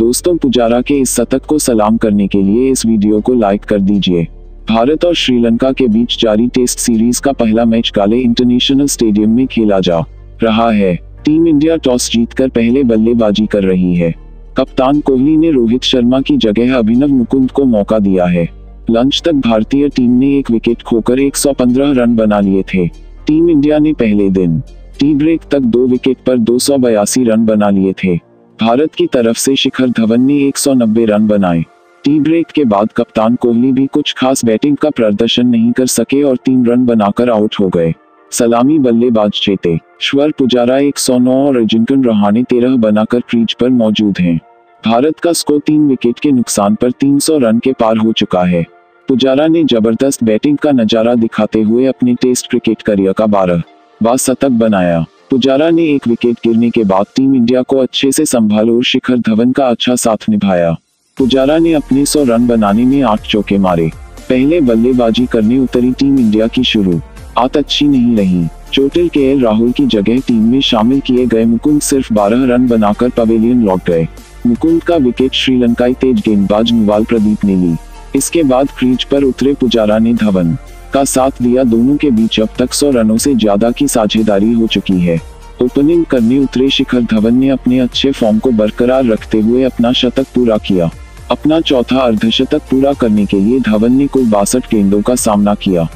दोस्तों पुजारा के इस शतक को सलाम करने के लिए इस वीडियो को लाइक कर दीजिए। भारत और श्रीलंका के बीच जारी टेस्ट सीरीज़ का पहला मैच काले इंटरनेशनल स्टेडियम में खेला जा रहा है। टीम इंडिया टॉस जीतकर पहले बल्लेबाजी कर रही है। कप्तान कोहली ने रोहित शर्मा की जगह अभिनव मुकुंद को मौका दिया है। लंच तक भारतीय टीम ने एक विकेट खोकर 115 रन बना लिए थे। टीम इंडिया ने पहले दिन टी ब्रेक तक दो विकेट पर दो सौ बयासी रन बना लिए थे। भारत की तरफ़ से शिखर धवन ने 190 रन बनाए। टी ब्रेक के बाद कप्तान कोहली भी कुछ खास बैटिंग का प्रदर्शन नहीं कर सके और तीन रन बनाकर आउट हो गए। सलामी बल्लेबाज चेते। श्वर पुजारा 109 और अजिंकन रहाणे तेरह बनाकर क्रीज पर मौजूद हैं। भारत का स्कोर तीन विकेट के नुकसान पर 300 रन के पार हो चुका है। पुजारा ने ज़बरदस्त बैटिंग का नज़ारा दिखाते हुए अपने टेस्ट क्रिकेट करियर का बारह बार शतक बनाया। पुजारा ने एक विकेट गिरने के बाद टीम इंडिया को अच्छे से संभाल और शिखर धवन का अच्छा साथ निभाया। पुजारा ने अपने सौ रन बनाने में आठ चौके मारे। पहले बल्लेबाजी करने उतरी टीम इंडिया की शुरू। आत अच्छी नहीं रही। चोटिल के एल राहुल की जगह टीम में शामिल किए गए मुकुंद सिर्फ़ 12 रन बनाकर पवेलियन लौट गए। मुकुंद का विकेट श्रीलंकाई तेज गेंदबाज नुवाल प्रदीप ने ली। इसके बाद क्रीज पर उतरे पुजारा ने धवन। का साथ दिया दोनों के बीच अब तक सौ रनों से ज़्यादा की साझेदारी हो चुकी है। ओपनिंग करने उतरे शिखर धवन ने अपने अच्छे फॉर्म को बरकरार रखते हुए अपना शतक पूरा किया। अपना चौथा अर्धशतक पूरा करने के लिए धवन ने कुल बासठ गेंदों का सामना किया।